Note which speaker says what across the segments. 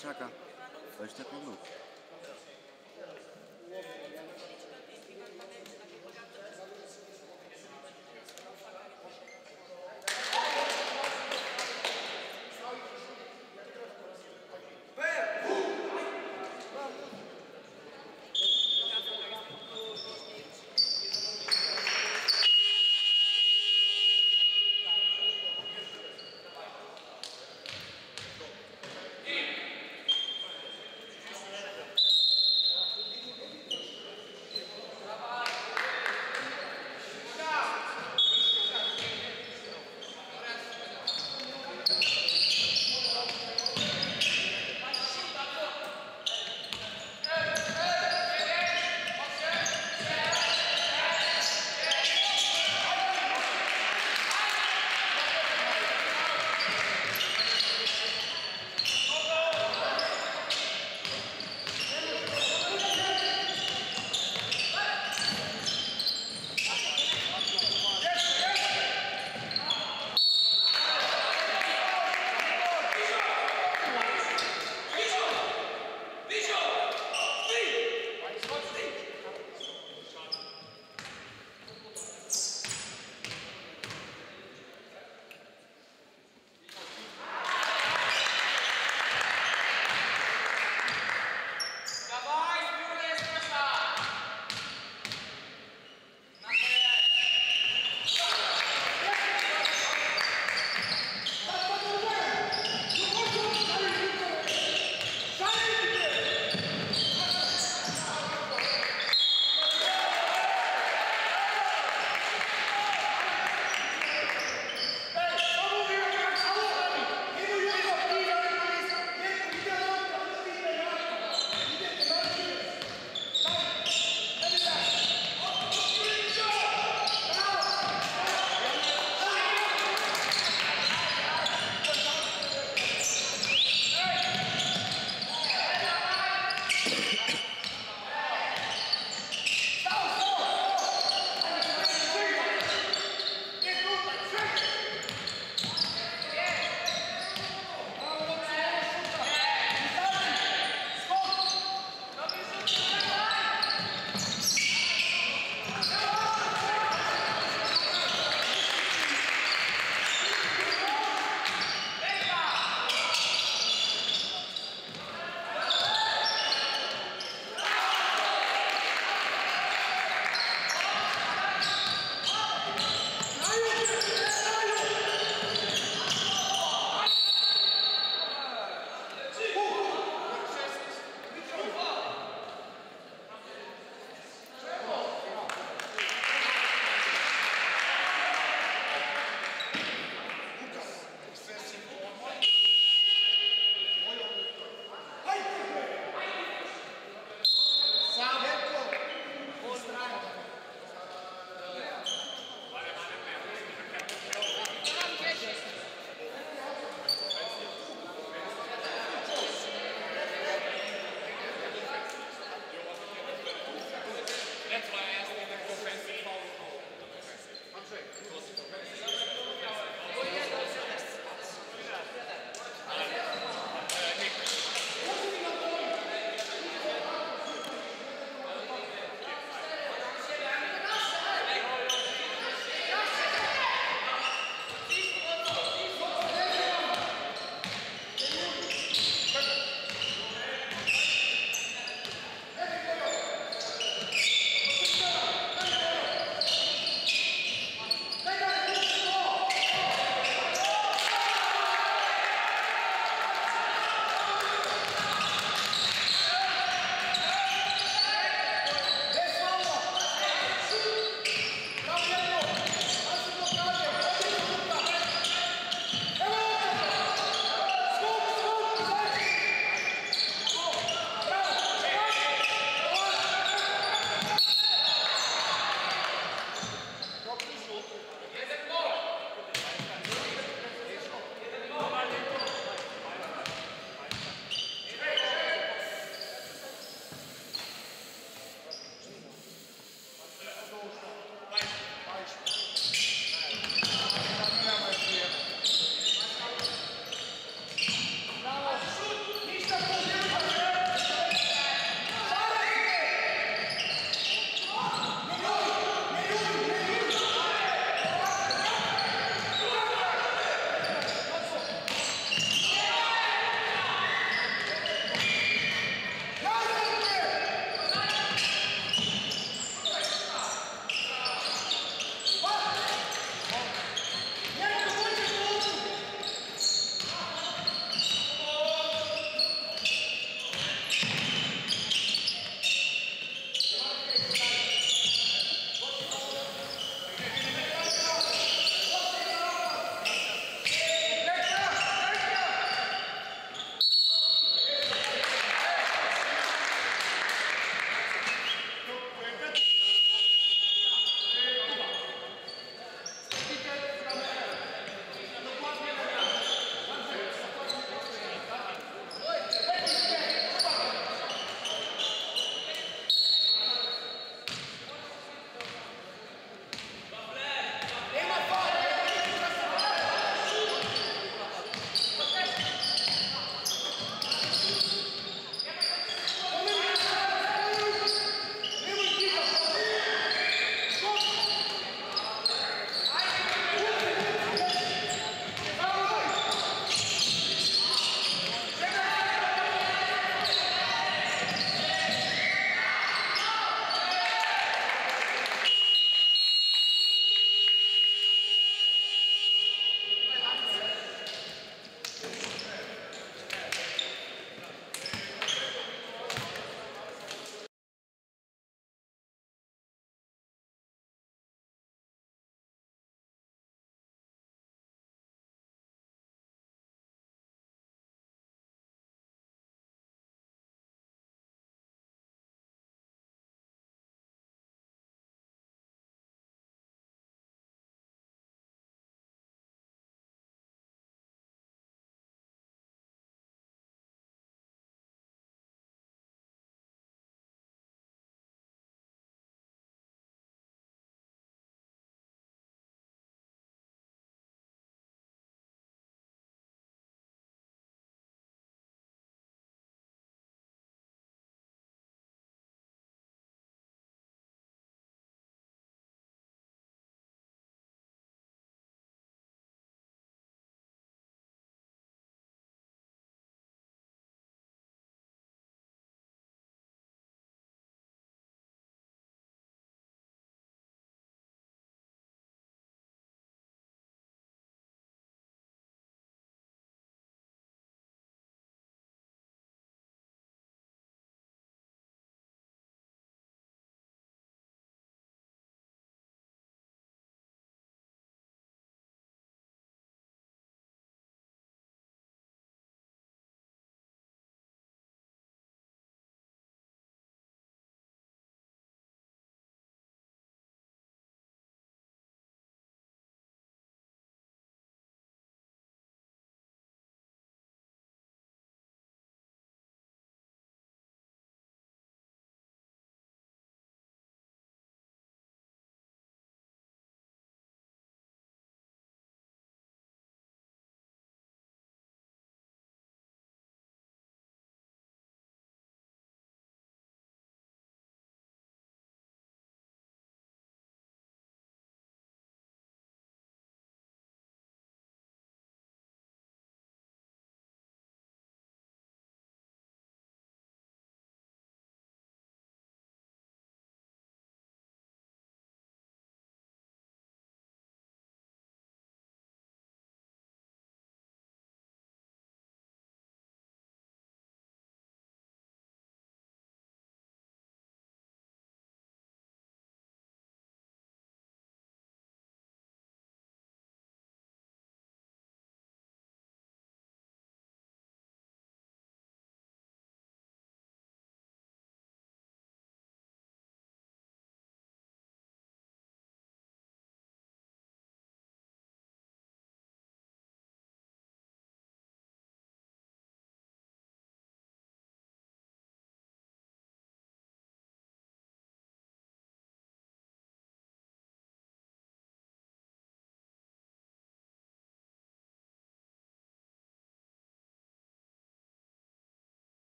Speaker 1: ceaca. Ăștia conduc.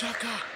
Speaker 1: Devagar.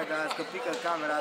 Speaker 1: ovaj da skopika kamera.